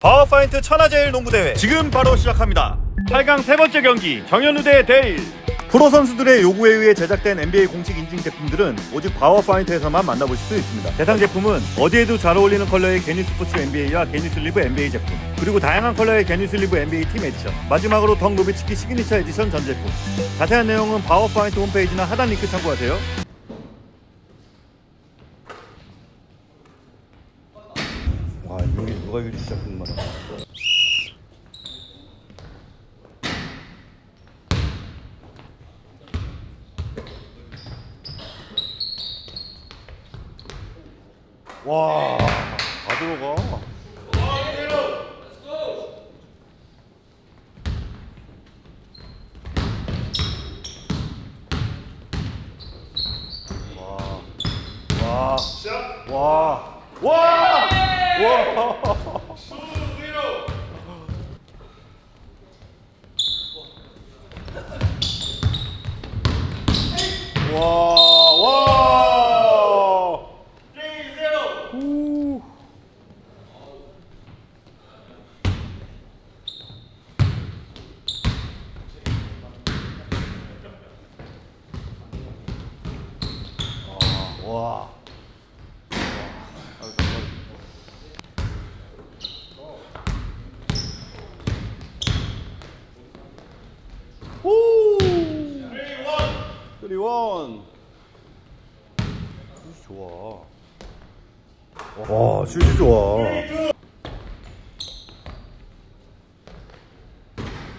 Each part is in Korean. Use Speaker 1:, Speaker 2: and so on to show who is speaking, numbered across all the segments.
Speaker 1: 바우어파인트 천하제일 농구대회. 지금 바로 시작합니다. 8강 세 번째 경기 정연우 대 데일. 프로 선수들의 요구에 의해 제작된 NBA 공식 인증 제품들은 오직 바우어파인트에서만 만나보실 수 있습니다. 대상 제품은 어디에도 잘 어울리는 컬러의 knee support NBA와 knee sleeve NBA 제품 그리고 다양한 컬러의 knee sleeve NBA 팀 에디션 마지막으로 덕 노비츠키 시그니처 에디션 전 제품. 자세한 내용은 바우어파인트 홈페이지나 하단 링크 참고하세요 누가 유리 시작한 거다 와, 다 들어가. 와, 와, 와. 와, 와. 후. 아, 와. 오! 3원. 좋아. 와, 슛이 좋아.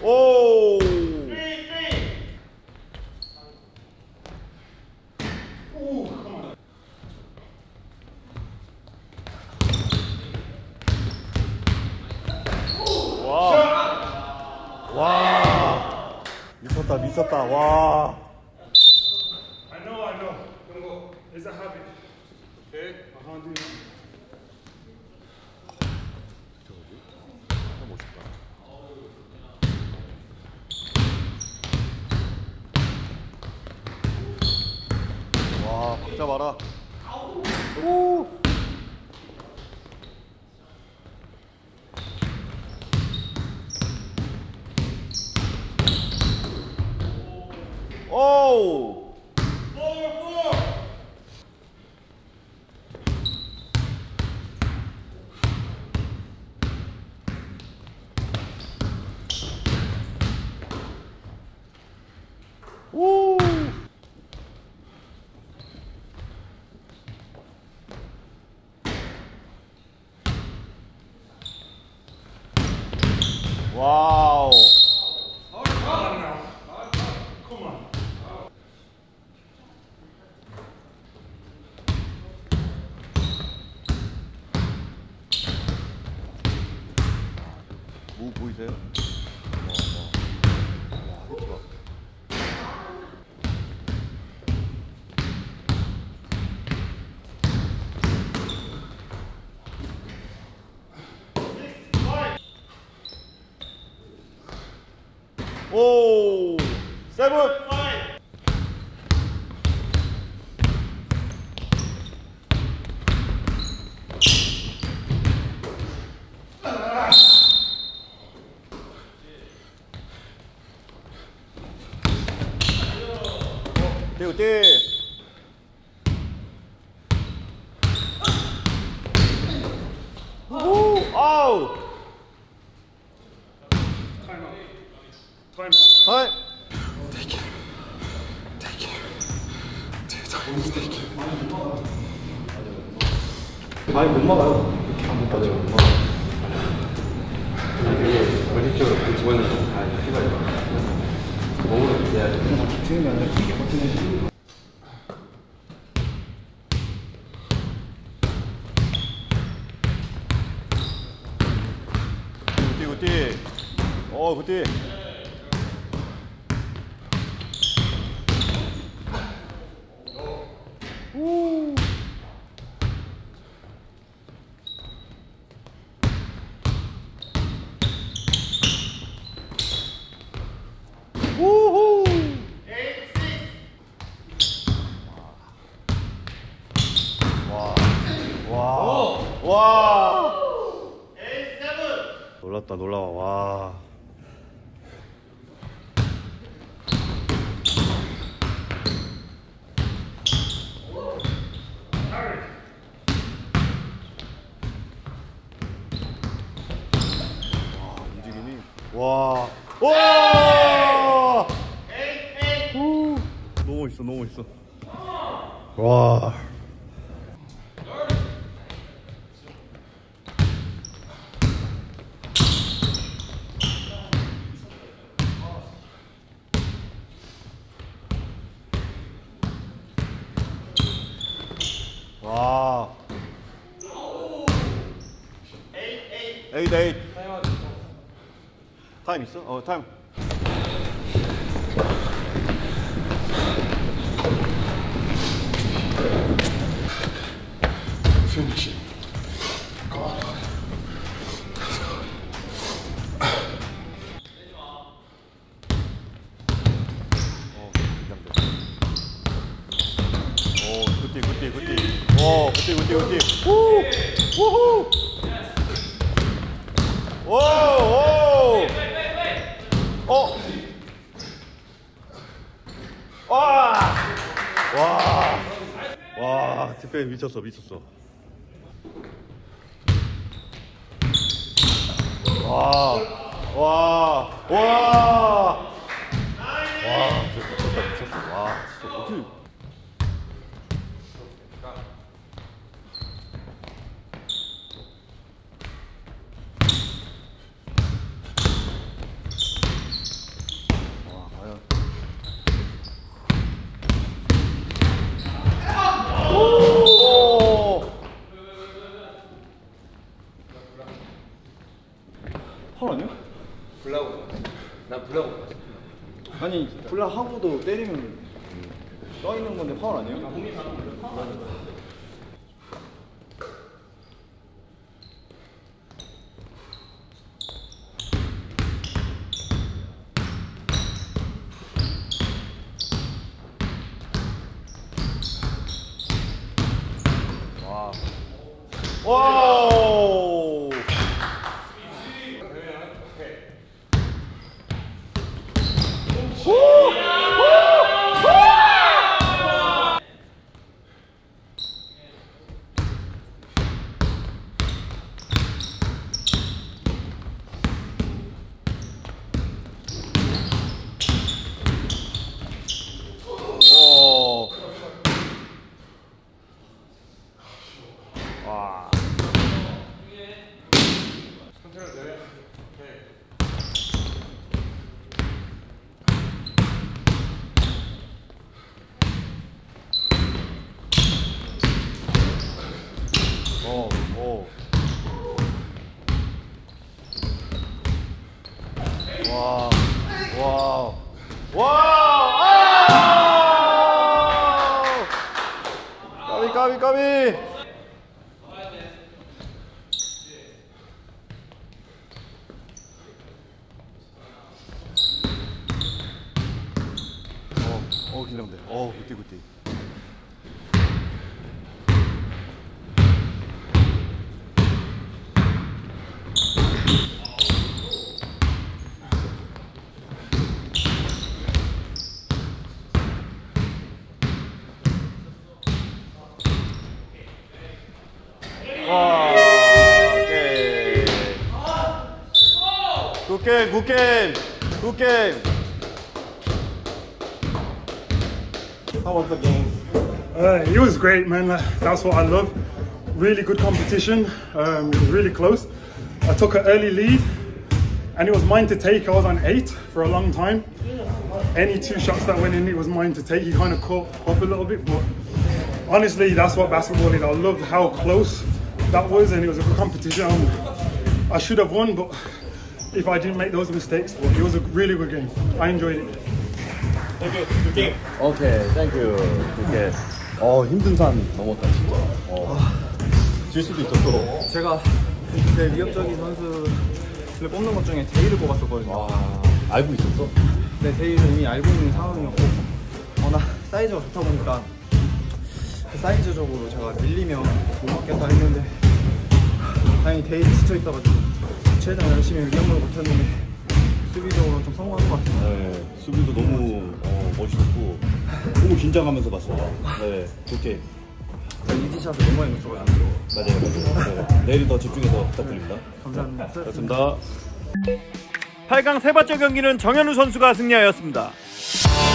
Speaker 1: 오! 와. 와. 미쳤다, 미쳤다. 와.
Speaker 2: I know, I know. Don't go. It's a habit. Can't do that.
Speaker 1: 와, 박자 봐라. 오. 오. 오. 와우. 뭐 보이세요? 와, 와. 와, 히트 봐. 오! 세븐! 띄우 띄 오! 아
Speaker 2: out.
Speaker 1: 하이!
Speaker 3: 아니 못 막아요. 이렇게 안 맞아요. 못 막아요. 되게 원칙적으로 그 직원을 다 해봐요. 몸으로 내야 돼. 버티는 아니라 이게 버티는
Speaker 1: 굿띠 굿띠 어 굿띠 우. 우후 와. 와. 와. 놀랐다 놀라워 와 와, 움직임이 와. 와! 오, 너무 멋있어, 너무 멋있어. 와. 와. 에잇 에잇. 타임 있어? 어 타임.
Speaker 2: Finish it. God.
Speaker 1: 어, 긴장돼. 오, 굿디, 굿디. 우! 우후! 오, 오! 어! 와! 와! 와, 특별히 미쳤어, 미쳤어. 와! 와! 와! 와, 진짜 미쳤다, 미쳤어. 와, 진짜 어떻게. 와, 과연. 오! 파울 아니야?
Speaker 3: 블라고. 난 블라고.
Speaker 1: 아니 블라 하고도 때리면 떠 있는 건데 파울 아니에요? 와. 와우. 오. 와. 오, 오. 와, 와, 와, 아! 까비, 까비. 어, 어, 긴장돼. 어, 굿띠, 굿띠. Good game, good game, good game. How was the game?
Speaker 2: Uh, it was great, man. That's what I love. Really good competition. Um, really close. I took an early lead, and it was mine to take. I was on eight for a long time. Any two shots that went in, it was mine to take. He kind of caught up a little bit, but honestly, that's what basketball is. I loved how close that was, and it was a good competition. I should have won, but if I didn't make those mistakes, but it was a really good game. I enjoyed it.
Speaker 1: OK, thank you. OK. 어, 힘든 산 넘었다, 진짜. 어. 질 수도 있었어.
Speaker 4: 제가 제 위협적인 선수를 뽑는 것 중에 데일을 뽑았었거든요.
Speaker 1: 와, 알고 있었어?
Speaker 4: 근데 데일은 이미 알고 있는 상황이었고 워낙 사이즈가 좋다 보니까 그 사이즈적으로 제가 밀리면 못 막겠다 했는데 다행히 데일 지쳐 있어가지고 최대한 열심히 위험을 버텼는데 수비적으로 좀 성공한 것 같아요.
Speaker 1: 네, 수비도 너무 어, 멋있었고 너무 긴장하면서 봤어요. 네, 좋게
Speaker 4: easy shot을 너무 많이 놓쳐가지고
Speaker 1: 맞아요, 맞아요. 네, 내일 더 집중해서 부탁드립니다.
Speaker 4: 감사합니다.
Speaker 1: 그렇습니다. 8강 세 번째 경기는 정연우 선수가 승리하였습니다. 어?